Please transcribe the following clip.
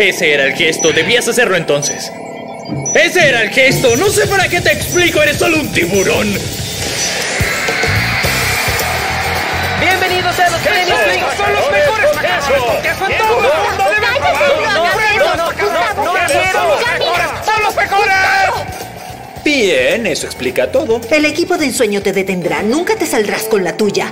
Ese era el gesto, debías hacerlo entonces. Ese era el gesto, no sé para qué te explico, eres solo un tiburón. Bienvenidos a los premios ¡Son los mejores son No, no, no, no, ¡Son los mejores! Bien, eso explica todo. El equipo de ensueño te detendrá. Nunca te saldrás con la tuya.